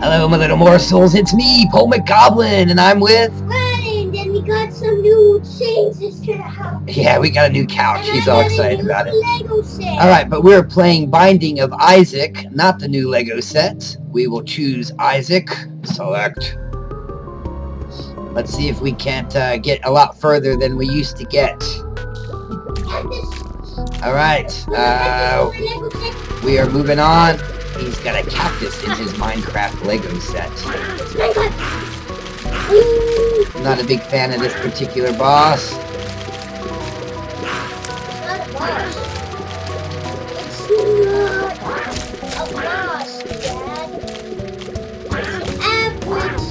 Hello, my little morsels. It's me, Polemic Goblin, and I'm with. Right, and we got some new changes to the house. Yeah, we got a new couch. And He's I all got a excited new about it. Lego set. All right, but we're playing Binding of Isaac, not the new Lego set. We will choose Isaac. Select. Let's see if we can't uh, get a lot further than we used to get. All right, uh, we are moving on. He's got a cactus in his Minecraft Lego set. It's Minecraft. Ooh, I'm not a big fan of this particular boss. it's not a boss. It's not a boss, Dad. It's an average.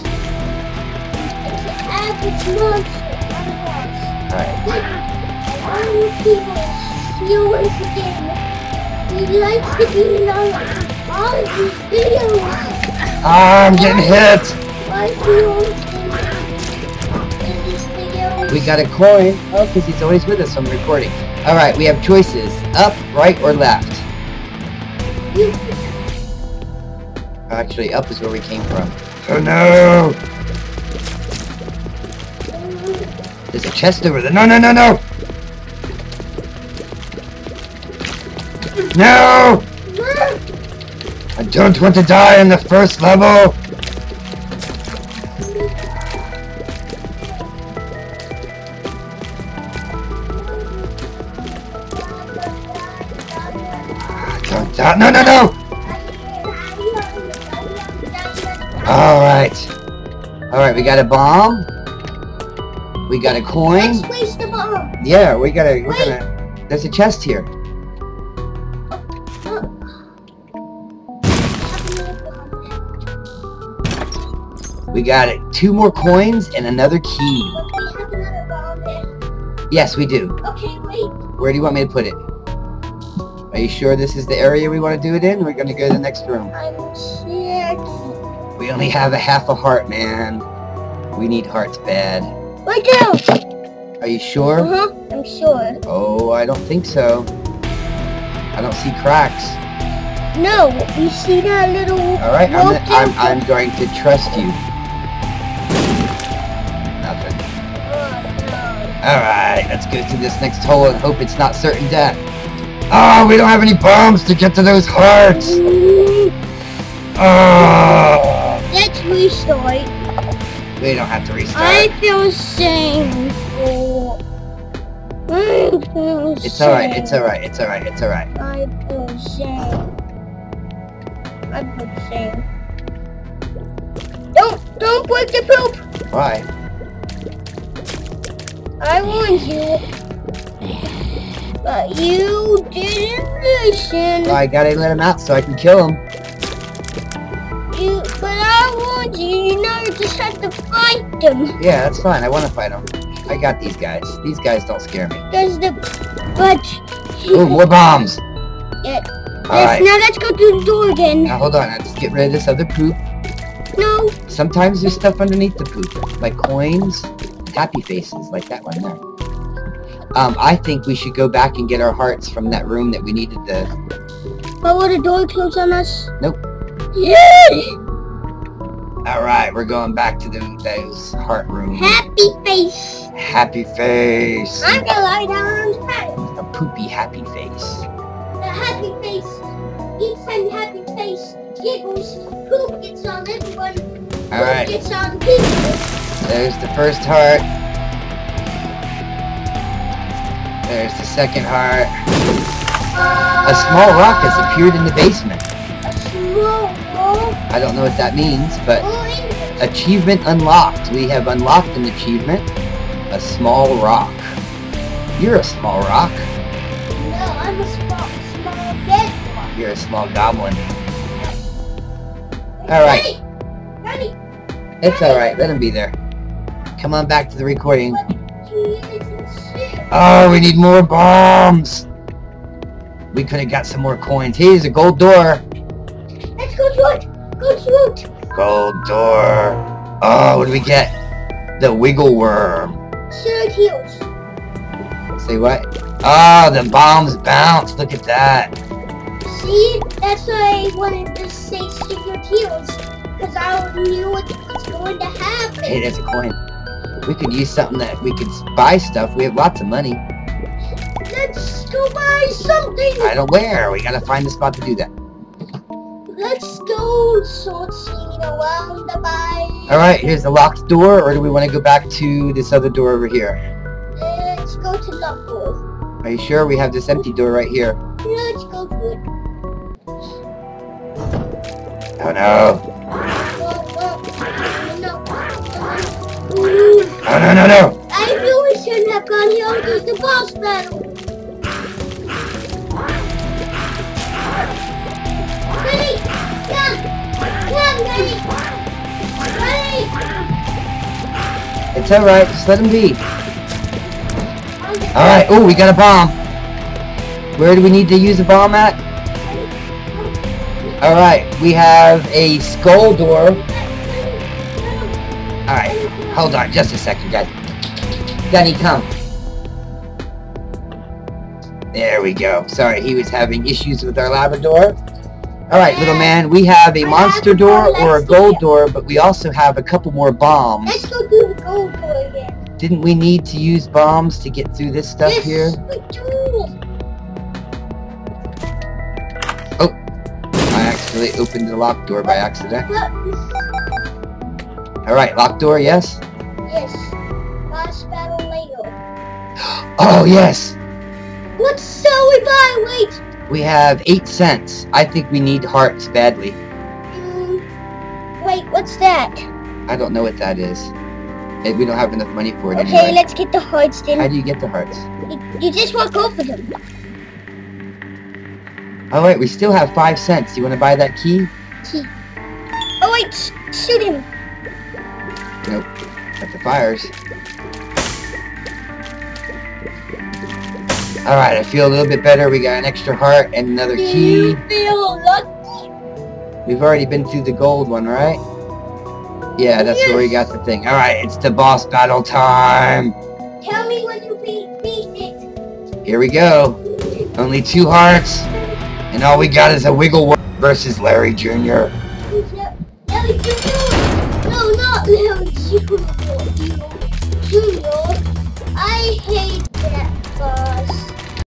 It's an average monster, not a boss. All right. All you people see once again. He likes to be in Ah, I'm getting hit. We got a coin. Oh, because he's always with us on the recording. All right, we have choices. Up, right, or left. Actually, up is where we came from. Oh no! There's a chest over there. No, no, no, no! No! I don't want to die in the first level! Don't die. No, no, no! Alright. Alright, we got a bomb. We got a coin. Let's waste the bomb. Yeah, we got a... we're Wait. gonna, there's a chest here. We got it. Two more coins and another key. Okay, have another bomb there. Yes, we do. Okay, wait. Where do you want me to put it? Are you sure this is the area we want to do it in? We're gonna go to the next room. I'm checking. We only have a half a heart, man. We need hearts bad. Right now. Are you sure? Uh-huh. I'm sure. Oh, I don't think so. I don't see cracks. No, you see that little All right, I'm, I'm, I'm going to trust you. Oh, All right, let's go to this next hole and hope it's not certain death. Oh, we don't have any bombs to get to those hearts. Oh, Let's restart. we don't have to restart. I feel shameful. I feel It's all right. It's all right. It's all right. It's all right. I feel shame. I feel shame. Don't, don't break the poop. Why? I warned you. But you didn't listen. I gotta let him out so I can kill him. You, but I warned you. You know you just have to fight them. Yeah, that's fine. I want to fight him. I got these guys. These guys don't scare me. There's the, but. Ooh, more bombs. Yeah. Right. now let's go through the door again. Now hold on. Let's get rid of this other poop. No. Sometimes there's stuff underneath the poop, like coins, happy faces, like that one there. Um, I think we should go back and get our hearts from that room that we needed the. But will the door close on us? Nope. Yay! All right, we're going back to the, those heart rooms. Happy face. Happy face. I'm gonna lie down on the bed. A poopy happy face. The happy face. Each time happy face giggles, poop gets on everyone. Poop All right, gets on people. There's the first heart. There's the second heart. A small rock has appeared in the basement. A small hole. I don't know what that means, but Achievement unlocked. We have unlocked an achievement. A small rock. You're a small rock. No, I'm a small, small dead one. You're a small goblin. Alright. It's alright. Let him be there. Come on back to the recording. what he isn't shit. Oh, we need more bombs. We could have got some more coins. Here's a gold door. Let's go shoot. Go shoot. Gold door. Oh, what do we get? The wiggle worm. Shirt heels. Say what? Oh, the bombs bounce. Look at that. See? That's why I wanted to say secret heels. because I knew what was going to happen. Hey, there's a coin. We could use something that we could buy stuff. We have lots of money. Let's go buy something. I don't where. We gotta find the spot to do that. Let's go sightseeing around the bay. All right, here's the locked door, or do we want to go back to this other door over here? Let's go to Lockwood. Are you sure? We have this empty door right here. Let's go to it. Oh no. No, no. I knew we shouldn't have gone here because the boss battle. Ready? Come! Come, ready! Ready! It's all right. Just let him be. All right. Oh, we got a bomb. Where do we need to use a bomb at? All right. We have a skull door. All right. Hold on, just a second, guys. Gunny, come. There we go. Sorry, he was having issues with our Labrador. All right, little man, we have a monster door or a gold door, but we also have a couple more bombs. Let's go do the gold door again. Didn't we need to use bombs to get through this stuff yes, here? we do. Oh, I actually opened the locked door by accident. But, All right, locked door, yes? yes. Boss battle Lego. Oh, yes! What shall we buy? Wait. We have eight cents. I think we need hearts badly. Mm, wait, what's that? I don't know what that is. We don't have enough money for it Okay, anyway. let's get the hearts then. How do you get the hearts? You, you just walk over them. All right, we still have five cents. You want to buy that key? key? Oh wait, sh- shoot him. Nope. At the fires. All right, I feel a little bit better. We got an extra heart and another Do key. you feel lucky? We've already been through the gold one, right? Yeah, that's where we got the thing. All right, it's the boss battle time. Tell me when you beat, beat it. Here we go. Only two hearts, and all we got is a wiggle worm versus Larry Jr.